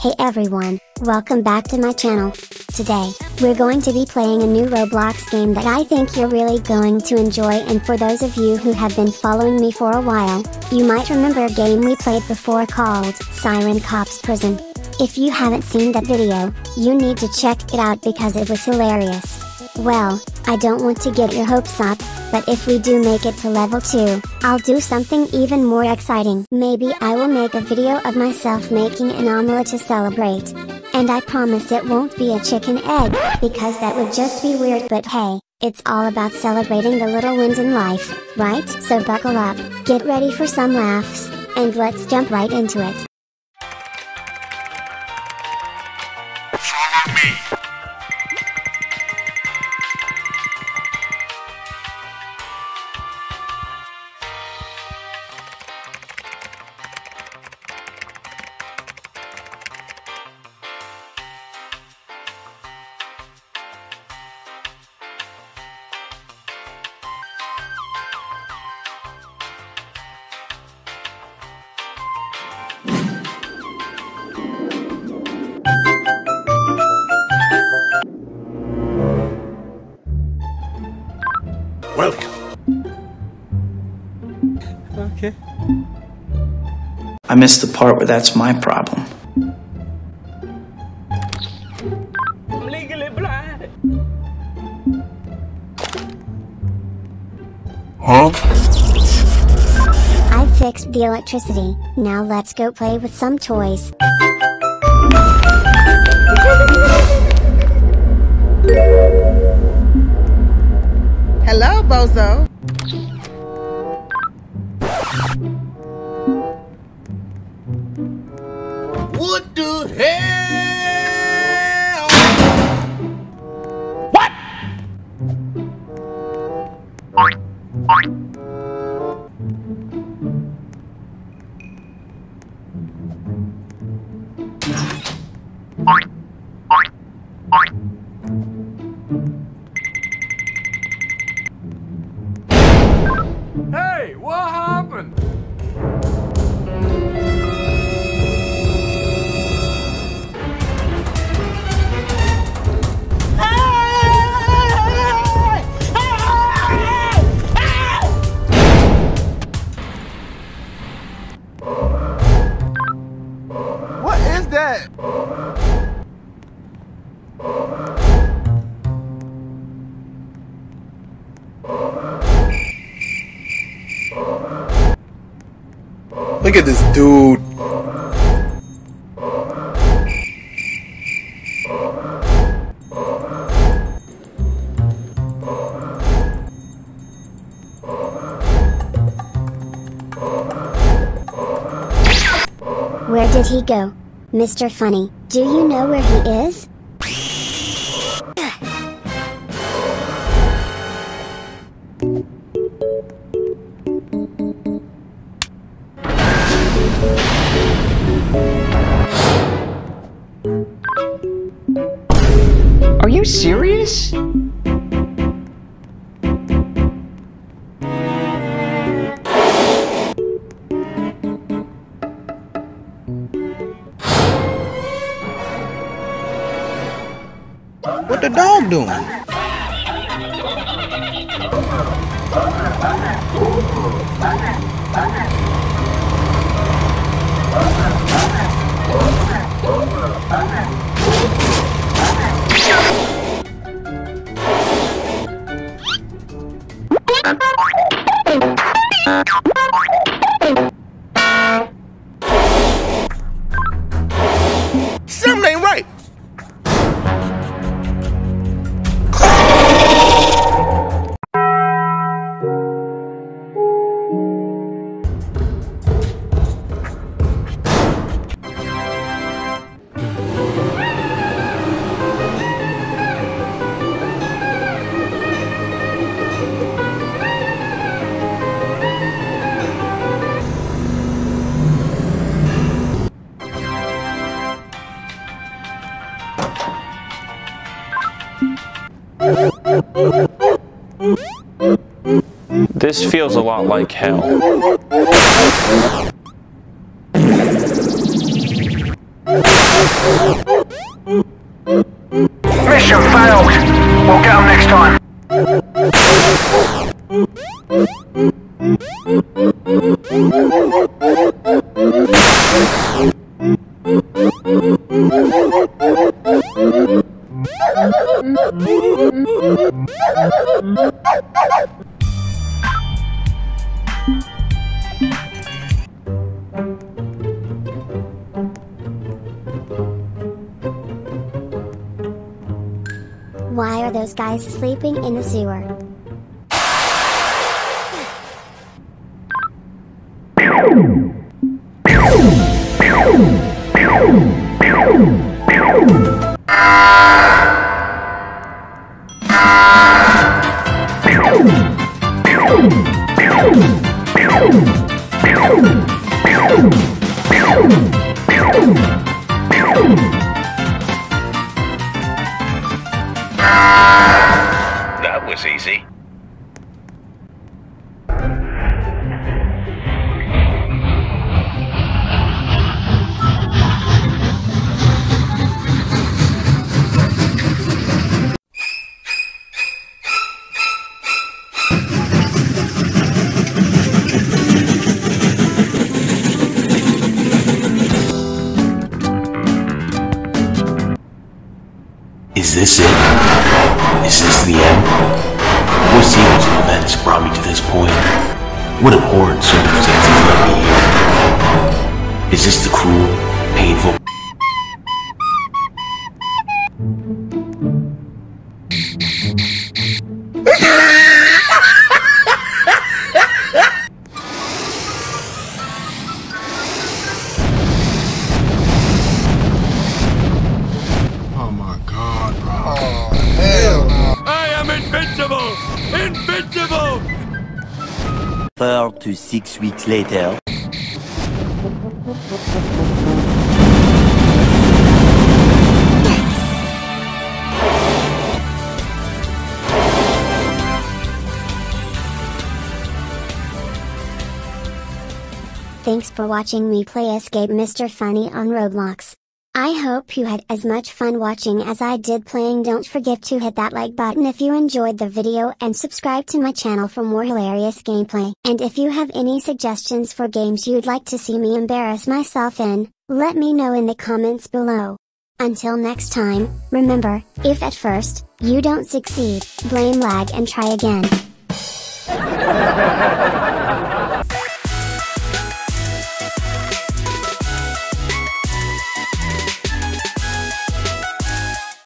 Hey everyone, welcome back to my channel. Today, we're going to be playing a new Roblox game that I think you're really going to enjoy and for those of you who have been following me for a while, you might remember a game we played before called Siren Cops Prison. If you haven't seen that video, you need to check it out because it was hilarious. Well, I don't want to get your hopes up, but if we do make it to level 2, I'll do something even more exciting. Maybe I will make a video of myself making an omelette to celebrate. And I promise it won't be a chicken egg, because that would just be weird but hey, it's all about celebrating the little wins in life, right? So buckle up, get ready for some laughs, and let's jump right into it. Follow me. Okay. I missed the part where that's my problem. I'm legally blind. Huh? I fixed the electricity, now let's go play with some toys. Hey, Look at this dude. Where did he go? Mr. Funny, do you know where he is? Are you serious? What the dog doing? This feels a lot like hell. Why are those guys sleeping in the sewer? That was easy. Is this it? Is this the end? What sequence of events brought me to this point? What abhorrent circumstances led me here? Is this the cruel, painful to six weeks later. Thanks for watching me play Escape Mr. Funny on Roblox. I hope you had as much fun watching as I did playing don't forget to hit that like button if you enjoyed the video and subscribe to my channel for more hilarious gameplay. And if you have any suggestions for games you'd like to see me embarrass myself in, let me know in the comments below. Until next time, remember, if at first, you don't succeed, blame lag and try again.